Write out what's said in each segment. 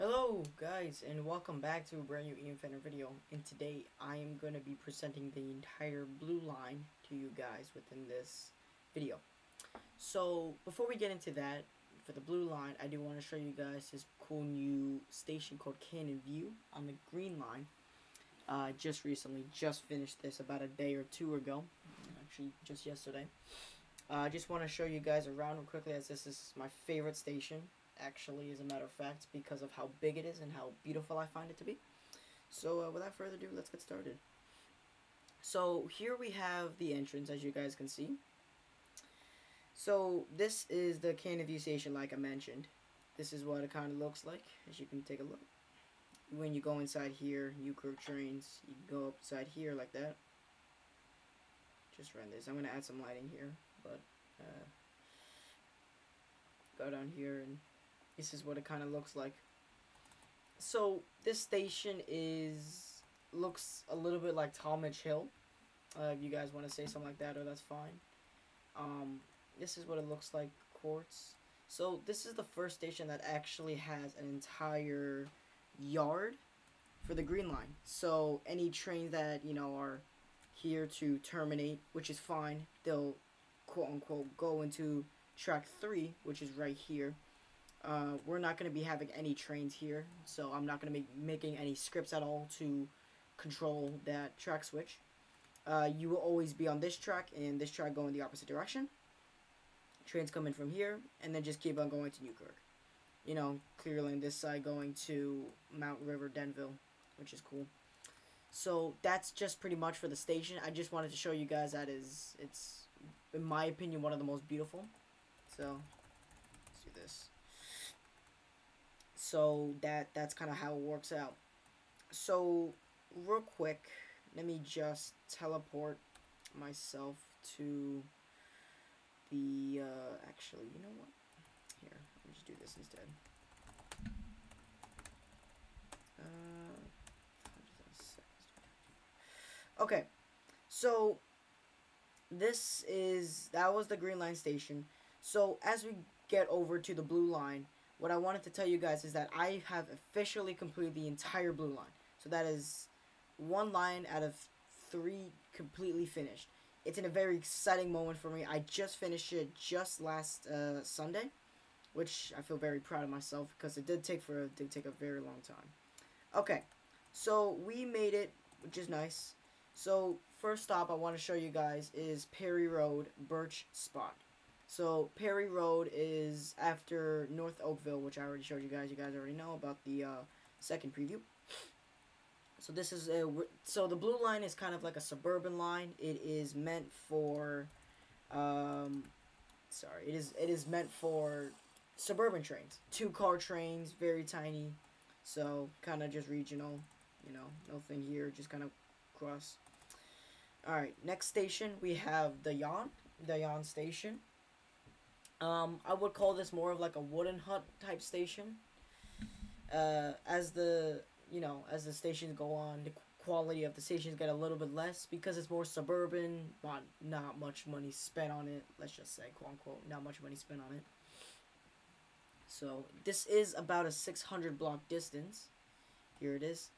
Hello guys and welcome back to a brand new Ian Fenner video and today I am going to be presenting the entire blue line to you guys within this video. So before we get into that, for the blue line I do want to show you guys this cool new station called Cannon View on the green line. Uh, just recently, just finished this about a day or two ago, actually just yesterday. Uh, I just want to show you guys around real quickly as this is my favorite station actually, as a matter of fact, because of how big it is and how beautiful I find it to be. So, uh, without further ado, let's get started. So, here we have the entrance, as you guys can see. So, this is the Cannon View Station, like I mentioned. This is what it kind of looks like, as you can take a look. When you go inside here, you curve trains, you go upside here like that. Just run this. I'm going to add some lighting here, but uh, go down here and this is what it kind of looks like. So this station is looks a little bit like Talmadge Hill. Uh, if you guys want to say something like that, or that's fine. Um, this is what it looks like, quartz. So this is the first station that actually has an entire yard for the green line. So any trains that you know are here to terminate, which is fine, they'll quote unquote go into track three, which is right here. Uh, we're not going to be having any trains here, so I'm not going to be making any scripts at all to control that track switch. Uh, you will always be on this track, and this track going the opposite direction. Trains come in from here, and then just keep on going to Newkirk. You know, clearly this side going to Mount River, Denville, which is cool. So that's just pretty much for the station. I just wanted to show you guys that is, it's, in my opinion, one of the most beautiful. So, let's do this so that that's kind of how it works out. So real quick let me just teleport myself to the uh, actually you know what? Here let me just do this instead. Uh, okay so this is that was the green line station. So as we get over to the blue line what I wanted to tell you guys is that I have officially completed the entire blue line. So that is one line out of three completely finished. It's in a very exciting moment for me. I just finished it just last uh, Sunday, which I feel very proud of myself because it did take for a, did take a very long time. Okay, so we made it, which is nice. So first stop I want to show you guys is Perry Road Birch Spot. So Perry Road is after North Oakville, which I already showed you guys. You guys already know about the uh, second preview. So this is a so the blue line is kind of like a suburban line. It is meant for, um, sorry, it is it is meant for suburban trains, two car trains, very tiny, so kind of just regional. You know, nothing here, just kind of cross. All right, next station we have the Yon, the Yon station. Um, I would call this more of like a wooden hut type station. Uh, as the you know as the stations go on, the quality of the stations get a little bit less because it's more suburban. Not not much money spent on it. Let's just say quote unquote not much money spent on it. So this is about a 600 block distance. Here it is.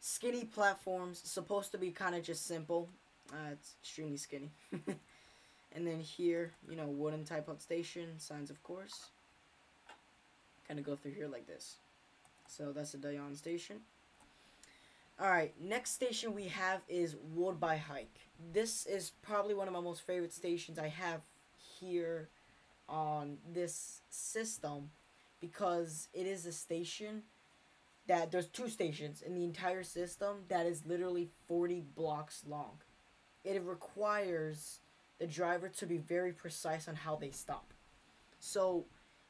Skinny platforms, supposed to be kind of just simple. Uh, it's extremely skinny. And then here, you know, wooden type of station, signs of course. Kind of go through here like this. So that's the Dayan station. Alright, next station we have is Woodbine Heights. This is probably one of my most favorite stations I have here on this system because it is a station that there's two stations in the entire system that is literally 40 blocks long. It requires the driver to be very precise on how they stop. So,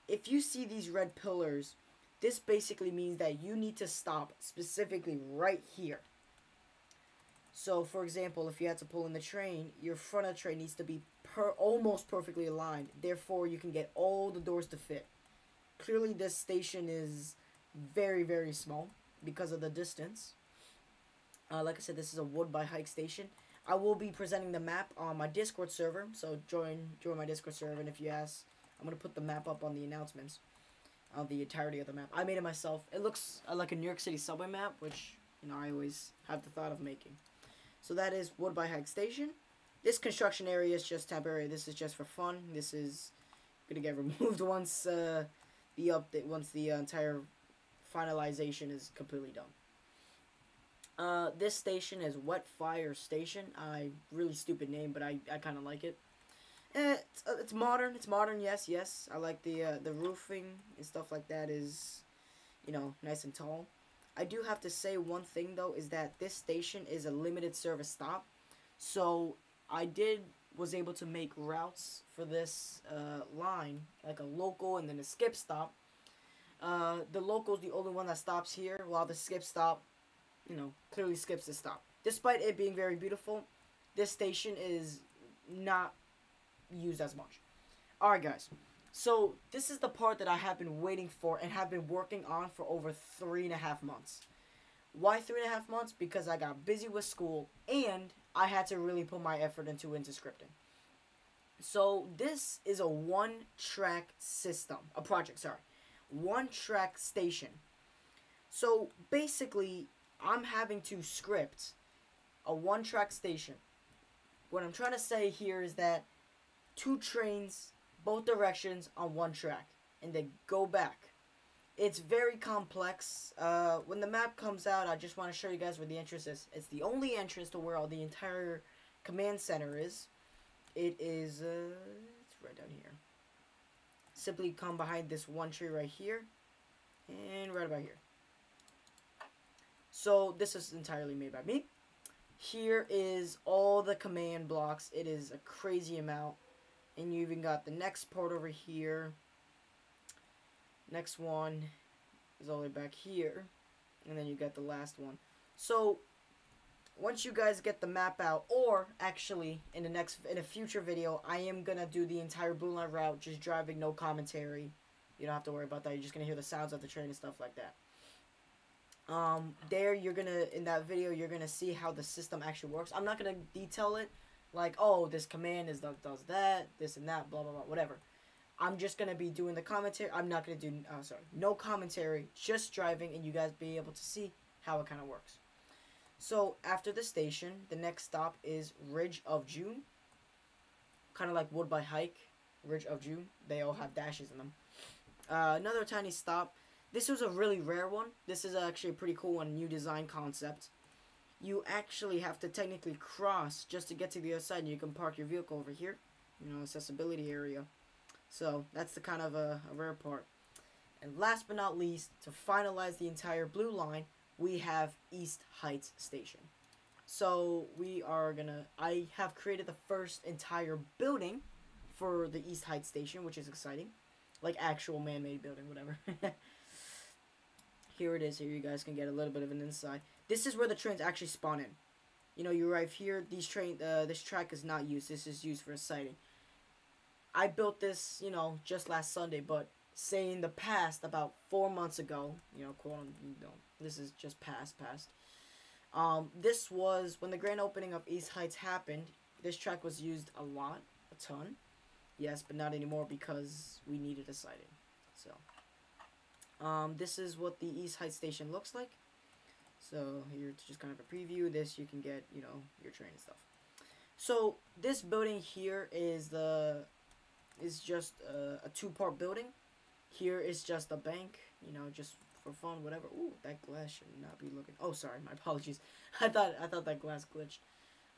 if you see these red pillars, this basically means that you need to stop specifically right here. So, for example, if you had to pull in the train, your front of the train needs to be per almost perfectly aligned. Therefore, you can get all the doors to fit. Clearly, this station is very, very small because of the distance. Uh, like I said, this is a Woodbine Heights station. I will be presenting the map on my Discord server, so join join my Discord server, and if you ask, I'm going to put the map up on the announcements. on the entirety of the map. I made it myself. It looks uh, like a New York City subway map, which you know I always have the thought of making. So that is Woodbine Heights Station. This construction area is just temporary. This is just for fun. This is gonna get removed once uh, the update, once the uh, entire finalization is completely done. Uh, this station is Wet Fire Station. I really stupid name, but I, I kind of like it. Eh, it's, uh, it's modern. It's modern. Yes, yes. I like the uh, the roofing and stuff like that. Is you know nice and tall. I do have to say one thing though is that this station is a limited service stop, so I did was able to make routes for this uh, line like a local and then a skip stop. Uh, the local is the only one that stops here, while the skip stop you know, clearly skips the stop. Despite it being very beautiful, this station is not used as much. Alright, guys. So, this is the part that I have been waiting for and have been working on for over three and a half months. Why three and a half months? Because I got busy with school and I had to really put my effort into into scripting. So, this is a one track system, a project, sorry. One track station. So, basically, I'm having to script a one track station. What I'm trying to say here is that two trains, both directions on one track, and they go back. It's very complex. Uh, when the map comes out, I just want to show you guys where the entrance is. It's the only entrance to where all the entire command center is. It is, uh, it's right down here. Simply come behind this one tree right here, and right about here. So this is entirely made by me. Here is all the command blocks. It is a crazy amount. And you even got the next part over here. Next one is all the way back here. And then you got the last one. So once you guys get the map out, or actually in the next in a future video, I am gonna do the entire Blue Line route, just driving, no commentary. You don't have to worry about that. You're just gonna hear the sounds of the train and stuff like that um, there you're gonna in that video you're gonna see how the system actually works. I'm not gonna detail it like oh this command is does that this and that blah blah blah whatever. I'm just gonna be doing the commentary i'm not gonna do uh, sorry no commentary just driving and you guys be able to see how it kind of works. So after the station the next stop is ridge of june. Kind of like Woodbine Heights ridge of june. They all have dashes in them. Uh, another tiny stop this was a really rare one. This is actually a pretty cool one, new design concept. You actually have to technically cross just to get to the other side, and you can park your vehicle over here. You know, accessibility area. So, that's the kind of a, a rare part. And last but not least, to finalize the entire blue line, we have East Heights Station. So, we are gonna, I have created the first entire building for the East Heights Station, which is exciting. Like actual man-made building, whatever. Here it is. Here you guys can get a little bit of an insight. This is where the trains actually spawn in. You know, you arrive here. These train, uh, this track is not used. This is used for a siding. I built this, you know, just last Sunday, but say in the past, about four months ago, you know, quote, you know, this is just past, past. Um, this was when the grand opening of East Heights happened. This track was used a lot, a ton. Yes, but not anymore because we needed a siding. So. Um, this is what the East Heights station looks like. So here it's just kind of a preview. This you can get, you know, your train and stuff. So this building here is the is just a, a two-part building. Here is just a bank, you know, just for fun, whatever. Ooh, that glass should not be looking. Oh, sorry, my apologies. I thought I thought that glass glitched.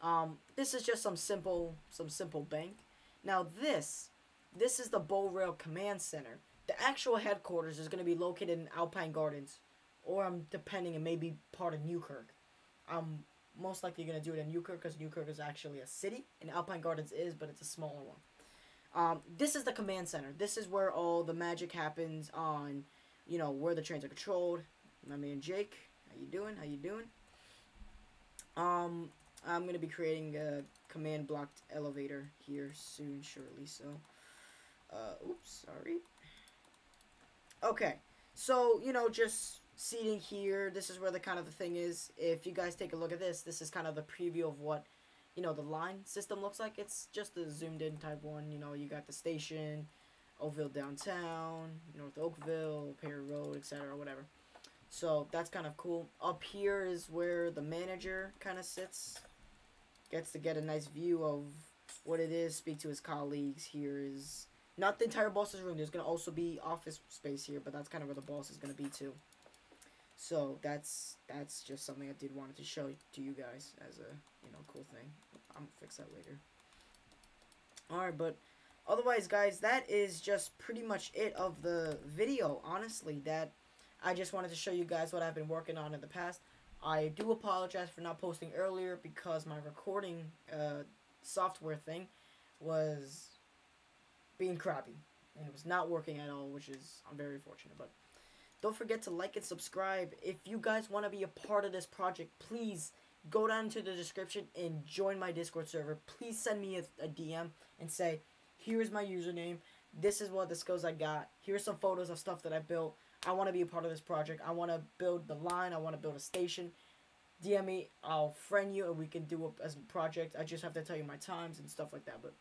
Um, this is just some simple some simple bank. Now this this is the BORail Command Center. The actual headquarters is going to be located in Alpine Gardens, or I'm depending, it may be part of Newkirk. I'm most likely going to do it in Newkirk because Newkirk is actually a city, and Alpine Gardens is, but it's a smaller one. Um, this is the command center. This is where all the magic happens on, you know, where the trains are controlled. My man Jake, how you doing? How you doing? Um, I'm gonna be creating a command blocked elevator here soon, shortly. So, uh, oops, sorry. Okay, so you know, just seating here. This is where the kind of the thing is. If you guys take a look at this, this is kind of the preview of what you know the line system looks like. It's just a zoomed in type one. You know, you got the station, Oakville downtown, North Oakville, Perry Road, etc. Whatever. So that's kind of cool. Up here is where the manager kind of sits. Gets to get a nice view of what it is, speak to his colleagues. Here is not the entire boss's room. There's going to also be office space here, but that's kind of where the boss is going to be too. So that's that's just something I did wanted to show to you guys as a you know cool thing. I'm gonna fix that later. Alright, but otherwise guys, that is just pretty much it of the video, honestly. That I just wanted to show you guys what I've been working on in the past. I do apologize for not posting earlier because my recording uh, software thing was being crappy. And it was not working at all, which is, I'm very fortunate. But don't forget to like and subscribe. If you guys want to be a part of this project, please go down to the description and join my Discord server. Please send me a, a DM and say, here's my username. This is what the skills I got. Here's some photos of stuff that I built. I want to be a part of this project. I want to build the line. I want to build a station. DM me. I'll friend you and we can do as a project. I just have to tell you my times and stuff like that. But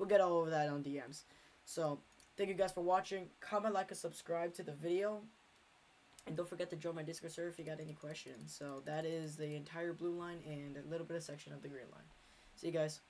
we'll get all over that on DMs. So, thank you guys for watching. Comment, like, and subscribe to the video. And don't forget to join my Discord server if you got any questions. So that is the entire blue line and a little bit of section of the green line. See you guys.